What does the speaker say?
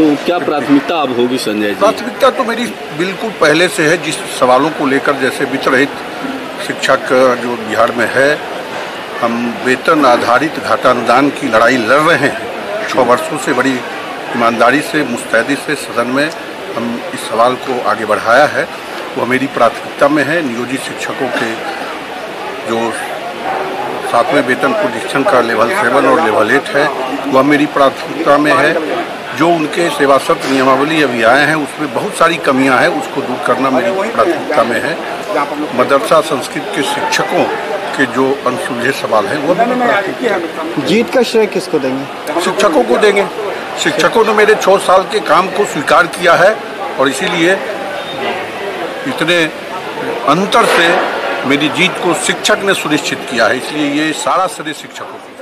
तो क्या प्राथमिकता अब होगी संजय जी? प्राथमिकता तो मेरी बिल्कुल पहले से है, जिस सवालों को लेकर जैसे वित्त रहित शिक्षक जो बिहार में है, हम वेतन आधारित घाटा अनुदान की लड़ाई लड़ रहे हैं। छः वर्षों से बड़ी ईमानदारी से, मुस्तैदी से, सदन में हम इस सवाल को आगे बढ़ाया है। वह मेरी प्राथमिकता में है। नियोजित शिक्षकों के जो सातवें वेतन प्रशिक्षण का लेवल सेवन और लेवल एट है, वह मेरी प्राथमिकता में है। जो उनके सेवा सत्र नियमावली अभी आए हैं उसमें बहुत सारी कमियाँ हैं उसको दूर करना मेरी प्राथमिकता में है। मदरसा संस्कृत के शिक्षकों के जो अनसुलझे सवाल हैं वो मेरी जीत का श्रेय किसको देंगे? शिक्षकों को देंगे। शिक्षकों ने मेरे छः साल के काम को स्वीकार किया है और इसीलिए इतने अंतर से मेरी जीत को शिक्षक ने सुनिश्चित किया है। इसलिए ये सारा श्रेय शिक्षकों को।